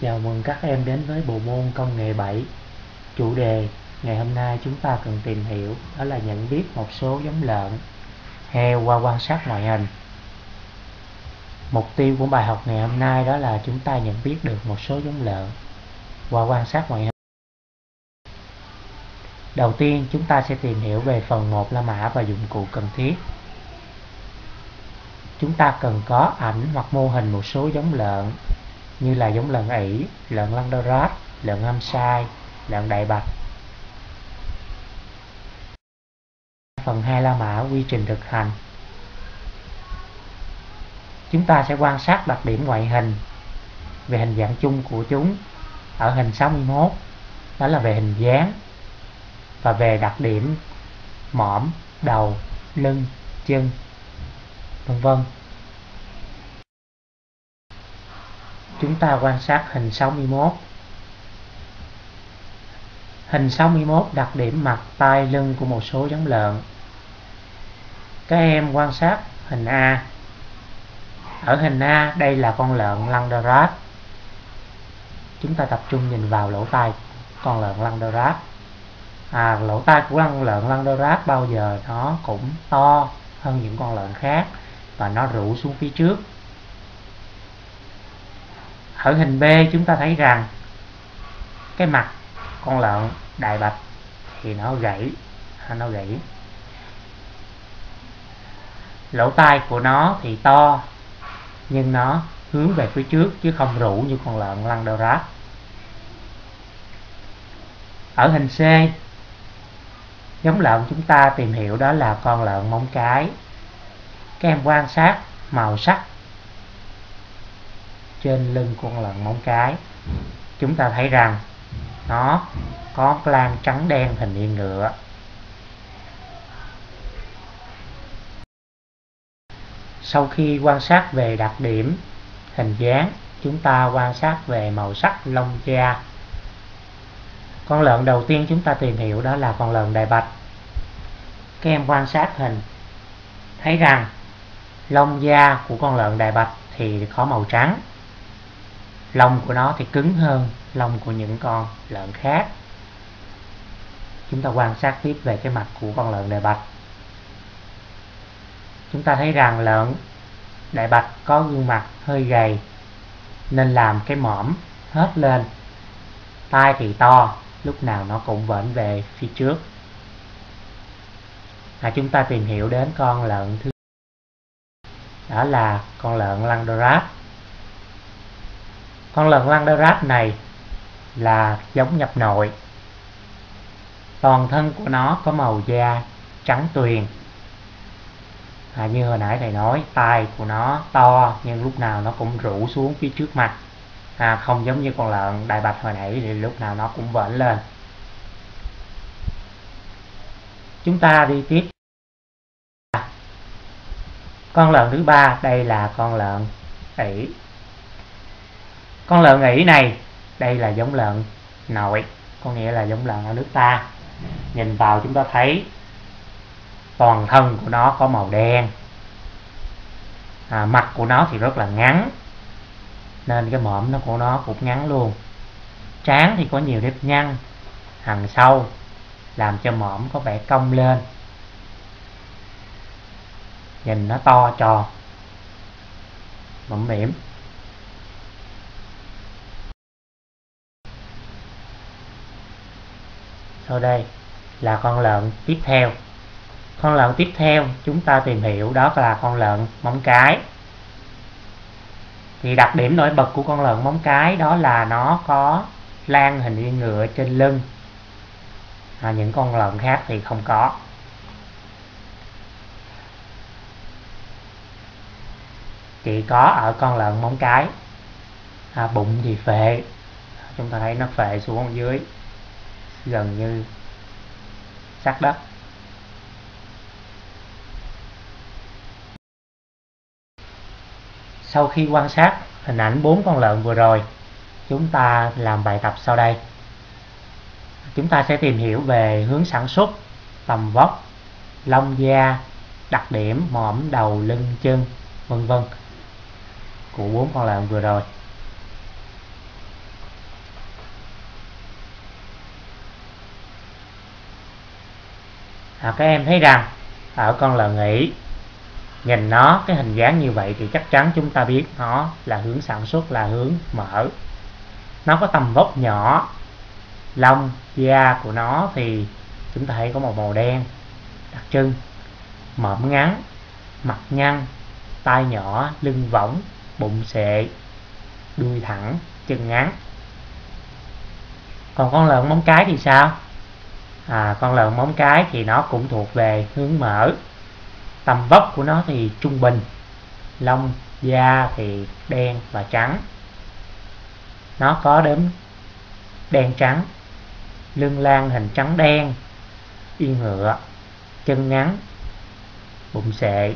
Chào mừng các em đến với bộ môn công nghệ 7. Chủ đề ngày hôm nay chúng ta cần tìm hiểu đó là nhận biết một số giống lợn, heo qua quan sát ngoại hình. Mục tiêu của bài học ngày hôm nay đó là chúng ta nhận biết được một số giống lợn qua quan sát ngoại hình. Đầu tiên chúng ta sẽ tìm hiểu về phần 1 là mã và dụng cụ cần thiết. Chúng ta cần có ảnh hoặc mô hình một số giống lợn như là giống lợn ỉ, lợn Landorat, lợn âm sai, lợn đại bạch. Phần 2 La Mã quy trình thực hành Chúng ta sẽ quan sát đặc điểm ngoại hình về hình dạng chung của chúng ở hình 61 đó là về hình dáng và về đặc điểm mõm, đầu, lưng, chân vân vân chúng ta quan sát hình 61 hình 61 đặc điểm mặt tay lưng của một số giống lợn. Các em quan sát hình A. Ở hình A đây là con lợn Landerat chúng ta tập trung nhìn vào lỗ tai con lợn Landerat à, lỗ tai của con lợn Landerat bao giờ nó cũng to hơn những con lợn khác và nó rũ xuống phía trước ở hình B, chúng ta thấy rằng cái mặt con lợn đại bạch thì nó gãy à, nó gãy. Lỗ tai của nó thì to, nhưng nó hướng về phía trước chứ không rũ như con lợn lăn đầu rác ở hình C, giống lợn chúng ta tìm hiểu đó là con lợn móng cái. Các em quan sát màu sắc trên lưng của con lợn móng cái. Chúng ta thấy rằng nó có lan trắng đen hình yên ngựa. Sau khi quan sát về đặc điểm, hình dáng, chúng ta quan sát về màu sắc lông da. Con lợn đầu tiên chúng ta tìm hiểu đó là con lợn đại bạch. Các em quan sát hình, thấy rằng lông da của con lợn đại bạch thì có màu trắng lông của nó thì cứng hơn lông của những con lợn khác. Chúng ta quan sát tiếp về cái mặt của con lợn đại bạch. Chúng ta thấy rằng lợn đại bạch có gương mặt hơi gầy nên làm cái mõm hết lên. Tai thì to lúc nào nó cũng vẫn về phía trước. À, chúng ta tìm hiểu đến con lợn thứ đó là con lợn Landorat con lợn Landorat này là giống nhập nội. Toàn thân của nó có màu da trắng tuyền. À, như hồi nãy thầy nói tai của nó to nhưng lúc nào nó cũng rũ xuống phía trước mặt. À, không giống như con lợn đại bạch hồi nãy thì lúc nào nó cũng vẫn lên. Chúng ta đi tiếp. Con lợn thứ ba đây là con lợn ỉ con lợn ỉ này đây là giống lợn nội có nghĩa là giống lợn ở nước ta. Nhìn vào chúng ta thấy toàn thân của nó có màu đen. À, mặt của nó thì rất là ngắn nên cái mõm nó của nó cũng ngắn luôn. Trán thì có nhiều nếp nhăn hằng sâu làm cho mõm có vẻ cong lên. Nhìn nó to tròn mẫm mỉm. Sau đây là con lợn tiếp theo. Con lợn tiếp theo chúng ta tìm hiểu đó là con lợn móng cái. Thì đặc điểm nổi bật của con lợn móng cái đó là nó có lan hình yên ngựa trên lưng. À, những con lợn khác thì không có. Chỉ có ở con lợn móng cái. À, bụng thì phệ. Chúng ta thấy nó phệ xuống dưới gần như sát đất. Sau khi quan sát hình ảnh bốn con lợn vừa rồi, chúng ta làm bài tập sau đây. Chúng ta sẽ tìm hiểu về hướng sản xuất, tầm vóc, lông da, đặc điểm mõm đầu, lưng, chân, vân vân của bốn con lợn vừa rồi. À, các em thấy rằng ở con lợn nghỉ nhìn nó cái hình dáng như vậy thì chắc chắn chúng ta biết nó là hướng sản xuất là hướng mở. Nó có tầm vóc nhỏ lông da của nó thì chúng ta thấy có một màu đen đặc trưng mõm ngắn mặt nhăn tai nhỏ lưng võng bụng sệ đuôi thẳng chân ngắn. Còn con lợn móng cái thì sao? À, con lợn móng cái thì nó cũng thuộc về hướng mở. Tầm vóc của nó thì trung bình lông da thì đen và trắng. Nó có đốm đen trắng lưng lan hình trắng đen yên ngựa chân ngắn bụng sệ.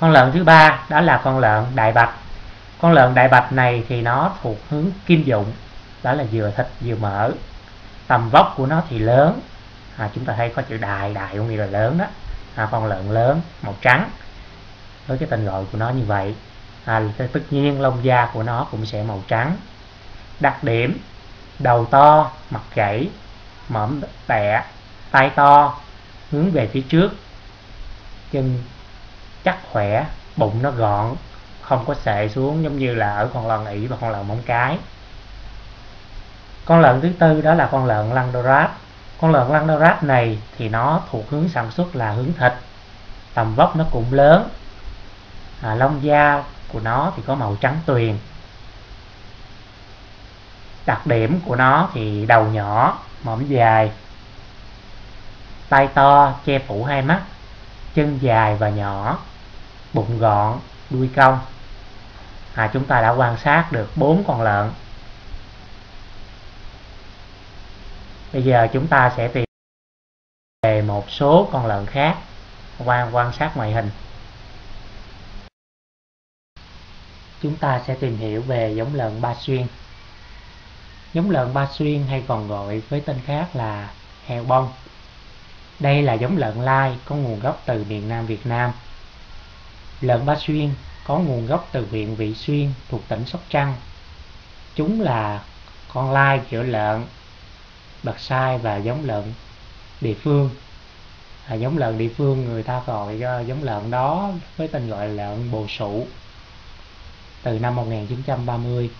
con lợn thứ ba đó là con lợn đại bạch. Con lợn đại bạch này thì nó thuộc hướng kim dụng đó là vừa thịt vừa mỡ tầm vóc của nó thì lớn. À, chúng ta thấy có chữ đại đại có nghĩa là lớn đó. À, con lợn lớn màu trắng. Với cái tên gọi của nó như vậy à, tất nhiên lông da của nó cũng sẽ màu trắng. Đặc điểm đầu to mặt gãy mõm tẹ tay to hướng về phía trước. Chân chắc khỏe bụng nó gọn không có sệ xuống giống như là ở con lợn ỉ và con lợn móng cái con lợn thứ tư đó là con lợn Landorat. Con lợn Landorat này thì nó thuộc hướng sản xuất là hướng thịt. Tầm vóc nó cũng lớn. À, lông da của nó thì có màu trắng tuyền. Đặc điểm của nó thì đầu nhỏ mõm dài. Tay to che phủ hai mắt. Chân dài và nhỏ. Bụng gọn đuôi cong. À, chúng ta đã quan sát được bốn con lợn. Bây giờ chúng ta sẽ tìm về một số con lợn khác qua quan sát ngoại hình. Chúng ta sẽ tìm hiểu về giống lợn ba xuyên. Giống lợn ba xuyên hay còn gọi với tên khác là heo bông. Đây là giống lợn lai có nguồn gốc từ miền Nam Việt Nam. Lợn ba xuyên có nguồn gốc từ huyện Vị Xuyên thuộc tỉnh Sóc Trăng. Chúng là con lai giữa lợn bạc sai và giống lợn địa phương. À, giống lợn địa phương người ta gọi uh, giống lợn đó với tên gọi là lợn bồ sụ từ năm 1930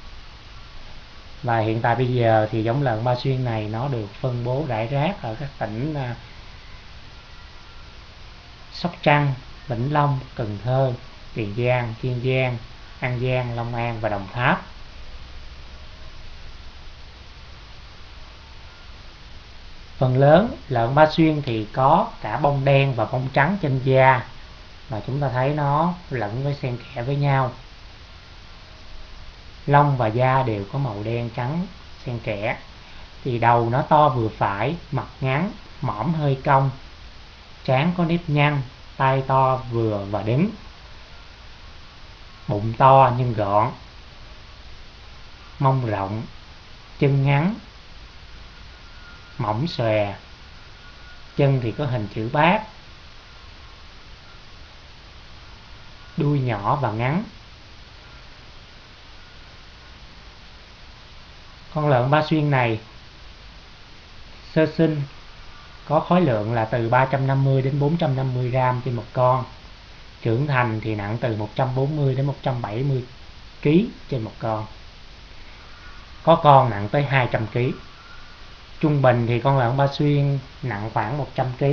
và hiện tại bây giờ thì giống lợn ba xuyên này nó được phân bố rải rác ở các tỉnh uh, Sóc Trăng, Vĩnh Long, Cần Thơ, Tiền Giang, Kiên Giang, An Giang, Long An và Đồng Tháp. Phần lớn lợn ba xuyên thì có cả bông đen và bông trắng trên da và chúng ta thấy nó lẫn với xen kẽ với nhau. Lông và da đều có màu đen trắng xen kẽ. Thì đầu nó to vừa phải, mặt ngắn, mõm hơi cong. Trán có nếp nhăn tay to vừa và đứng. Bụng to nhưng gọn. Mông rộng, chân ngắn mỏng xòe, chân thì có hình chữ bát. Đuôi nhỏ và ngắn. Con lợn ba xuyên này, sơ sinh, có khối lượng là từ 350 đến 450 gram trên một con. Trưởng thành thì nặng từ 140 đến 170 kg trên một con. Có con nặng tới 200 kg trung bình thì con lợn ba xuyên nặng khoảng 100 kg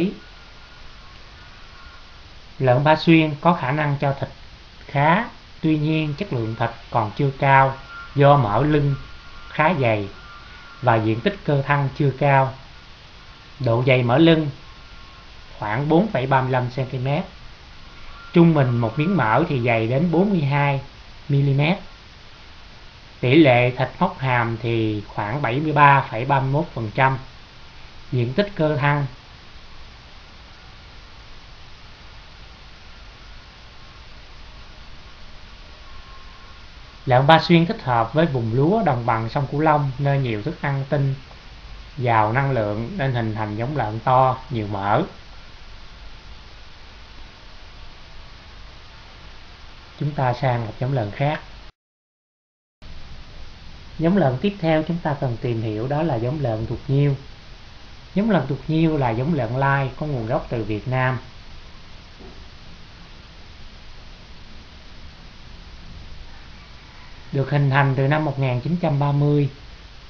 lợn ba xuyên có khả năng cho thịt khá tuy nhiên chất lượng thịt còn chưa cao do mỡ lưng khá dày và diện tích cơ thân chưa cao. Độ dày mỡ lưng khoảng 4,35 cm trung bình một miếng mỡ thì dày đến 42 mm tỷ lệ thịt móc hàm thì khoảng 73,31%, diện tích cơ thăng Lợn Ba Xuyên thích hợp với vùng lúa đồng bằng sông Cửu Long nơi nhiều thức ăn tinh, giàu năng lượng nên hình thành giống lợn to, nhiều mỡ. Chúng ta sang một giống lợn khác. Giống lợn tiếp theo chúng ta cần tìm hiểu đó là giống lợn thuộc nhiêu. giống lợn thuộc nhiêu là giống lợn lai có nguồn gốc từ Việt Nam. Được hình thành từ năm 1930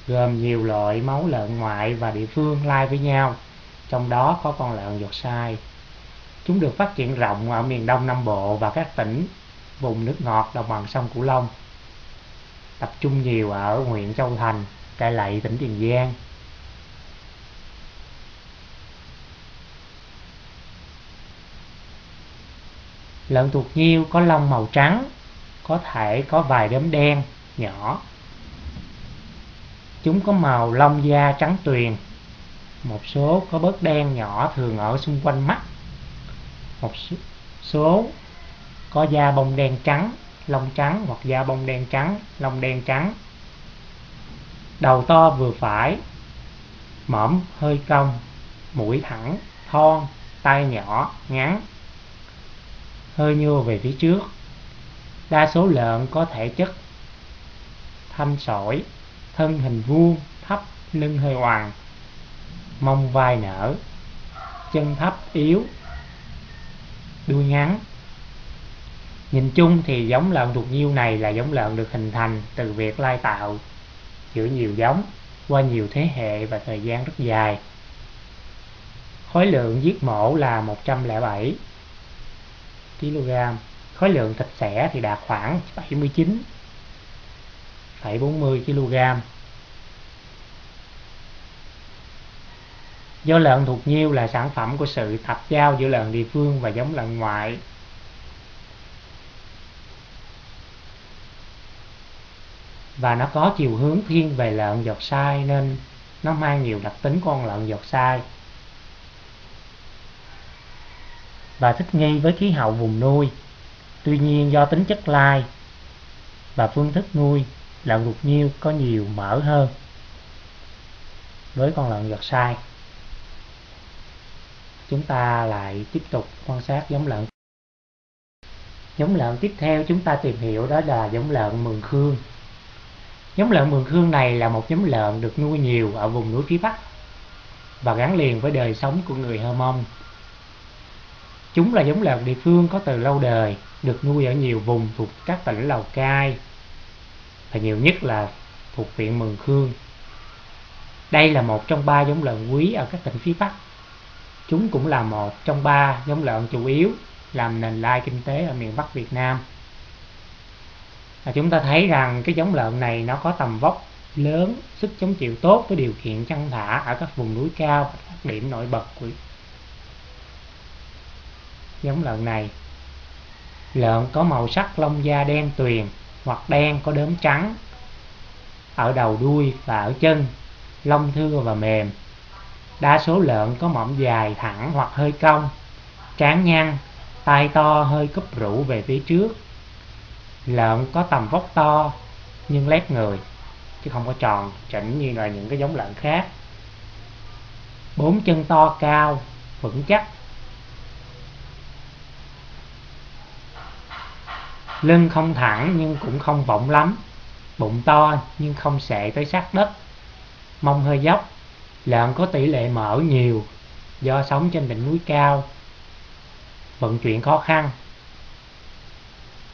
gồm nhiều loại máu lợn ngoại và địa phương lai với nhau, trong đó có con lợn giọt sai. Chúng được phát triển rộng ở miền đông nam bộ và các tỉnh vùng nước ngọt đồng bằng sông cửu long tập trung nhiều ở huyện châu thành, cai lậy, tỉnh tiền giang. Lợn thuộc nhiêu có lông màu trắng, có thể có vài đốm đen, nhỏ. Chúng có màu lông da trắng tuyền. Một số có bớt đen nhỏ thường ở xung quanh mắt. Một số có da bông đen trắng lông trắng hoặc da bông đen trắng lông đen trắng. Đầu to vừa phải mõm hơi cong mũi thẳng thon tay nhỏ ngắn. Hơi nhô về phía trước. Đa số lợn có thể chất thanh sỏi thân hình vuông thấp lưng hơi hoàng, mông vai nở chân thấp yếu đuôi ngắn nhìn chung thì giống lợn thuộc nhiêu này là giống lợn được hình thành từ việc lai tạo giữa nhiều giống qua nhiều thế hệ và thời gian rất dài. Khối lượng giết mổ là 107 kg. Khối lượng thịt xẻ thì đạt khoảng 79,40 kg. Do lợn thuộc nhiêu là sản phẩm của sự tập giao giữa lợn địa phương và giống lợn ngoại. Và nó có chiều hướng thiên về lợn giọt sai nên nó mang nhiều đặc tính con lợn giọt sai. Và thích nghi với khí hậu vùng nuôi. Tuy nhiên do tính chất lai và phương thức nuôi, lợn ruột nhiêu có nhiều mỡ hơn với con lợn giọt sai. Chúng ta lại tiếp tục quan sát giống lợn. Giống lợn tiếp theo chúng ta tìm hiểu đó là giống lợn mường khương. Nhóm lợn mường khương này là một giống lợn được nuôi nhiều ở vùng núi phía bắc và gắn liền với đời sống của người hơ mông. Chúng là giống lợn địa phương có từ lâu đời, được nuôi ở nhiều vùng thuộc các tỉnh lào cai và nhiều nhất là thuộc huyện mường khương. Đây là một trong ba giống lợn quý ở các tỉnh phía bắc. Chúng cũng là một trong ba giống lợn chủ yếu làm nền lai kinh tế ở miền bắc việt nam à, chúng ta thấy rằng cái giống lợn này nó có tầm vóc lớn sức chống chịu tốt với điều kiện chăn thả ở các vùng núi cao và các điểm nổi bật của giống lợn này. Lợn có màu sắc lông da đen tuyền hoặc đen có đốm trắng ở đầu đuôi và ở chân lông thưa và mềm. Đa số lợn có mõm dài thẳng hoặc hơi cong trán nhăn tai to hơi cúp rũ về phía trước lợn có tầm vóc to, nhưng lép người, chứ không có tròn chỉnh như là những cái giống lợn khác. Bốn chân to cao, vững chắc. Lưng không thẳng, nhưng cũng không vọng lắm. Bụng to, nhưng không sệ tới sát đất. Mông hơi dốc, lợn có tỷ lệ mỡ nhiều, do sống trên đỉnh núi cao. Vận chuyển khó khăn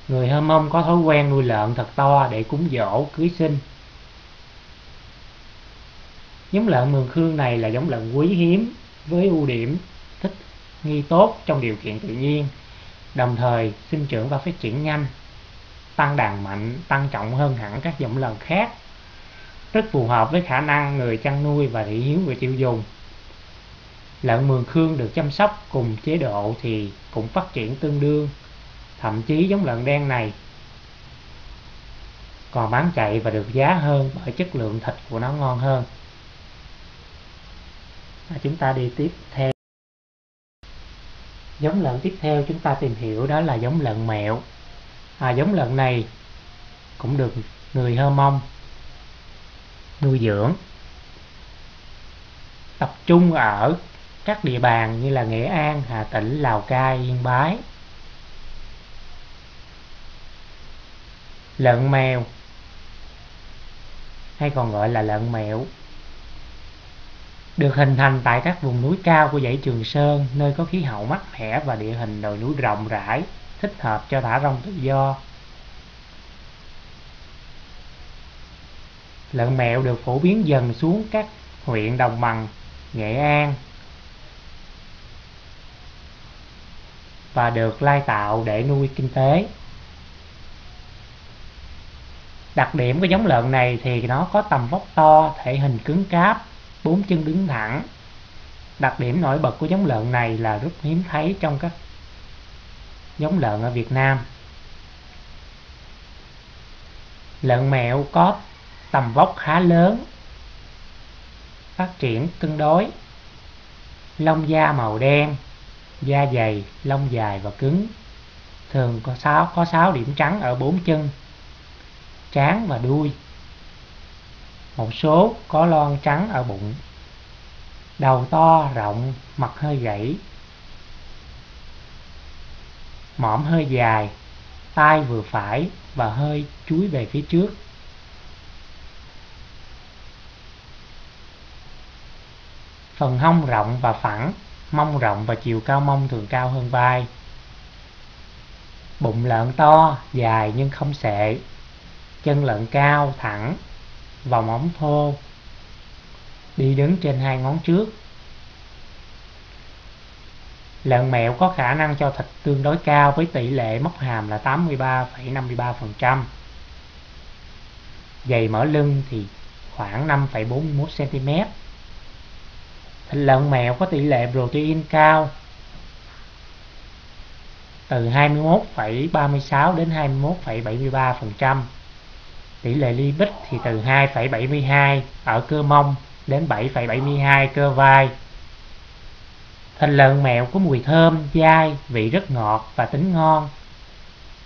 người Hơ Mông có thói quen nuôi lợn thật to để cúng dỗ, cưới sinh. Giống lợn mường khương này là giống lợn quý hiếm, với ưu điểm thích nghi tốt trong điều kiện tự nhiên, đồng thời sinh trưởng và phát triển nhanh, tăng đàn mạnh, tăng trọng hơn hẳn các giống lợn khác. Rất phù hợp với khả năng người chăn nuôi và thị hiếu người tiêu dùng. Lợn mường khương được chăm sóc cùng chế độ thì cũng phát triển tương đương thậm chí giống lợn đen này. Còn bán chạy và được giá hơn bởi chất lượng thịt của nó ngon hơn. À, chúng ta đi tiếp theo. Giống lợn tiếp theo chúng ta tìm hiểu đó là giống lợn mẹo. À, giống lợn này cũng được người hơ mông nuôi dưỡng tập trung ở các địa bàn như là Nghệ An, Hà Tĩnh, Lào Cai, Yên Bái. Lợn mèo hay còn gọi là lợn mẹo được hình thành tại các vùng núi cao của dãy Trường Sơn, nơi có khí hậu mát mẻ và địa hình đồi núi rộng rãi, thích hợp cho thả rong tự do. Lợn mèo được phổ biến dần xuống các huyện đồng bằng, Nghệ An và được lai tạo để nuôi kinh tế. Đặc điểm của giống lợn này thì nó có tầm vóc to, thể hình cứng cáp, bốn chân đứng thẳng. Đặc điểm nổi bật của giống lợn này là rất hiếm thấy trong các giống lợn ở Việt Nam. Lợn mẹo có tầm vóc khá lớn, phát triển cân đối, lông da màu đen, da dày, lông dài và cứng. Thường có 6 có 6 điểm trắng ở bốn chân, trán và đuôi. Một số có lon trắng ở bụng. Đầu to, rộng, mặt hơi gãy. Mõm hơi dài, tai vừa phải và hơi chúi về phía trước. Phần hông rộng và phẳng, mông rộng và chiều cao mông thường cao hơn vai. Bụng lợn to, dài nhưng không sệ. Chân lợn cao, thẳng, vòng ống thô. Đi đứng trên hai ngón trước. Lợn mẹo có khả năng cho thịt tương đối cao với tỷ lệ móc hàm là 83,53%. Dày mỡ lưng thì khoảng 5,41 cm. Thịt lợn mẹo có tỷ lệ protein cao từ 21,36 đến 21,73%. Tỷ lệ limit thì từ 2,72 ở cơ mông đến 7,72 cơ vai. Thịt lợn mèo có mùi thơm, dai, vị rất ngọt và tính ngon.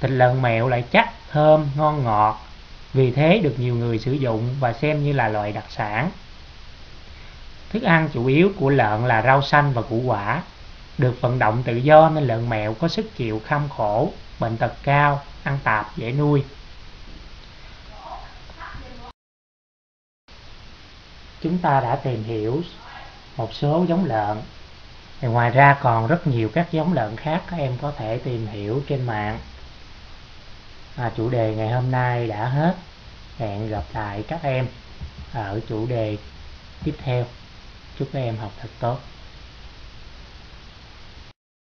Thịt lợn mèo lại chắc, thơm, ngon ngọt. Vì thế được nhiều người sử dụng và xem như là loại đặc sản. Thức ăn chủ yếu của lợn là rau xanh và củ quả. Được vận động tự do nên lợn mèo có sức chịu kham khổ, bệnh tật cao, ăn tạp, dễ nuôi. Chúng ta đã tìm hiểu một số giống lợn. Thì ngoài ra còn rất nhiều các giống lợn khác các em có thể tìm hiểu trên mạng. À, chủ đề ngày hôm nay đã hết. Hẹn gặp lại các em ở chủ đề tiếp theo chúc các em học thật tốt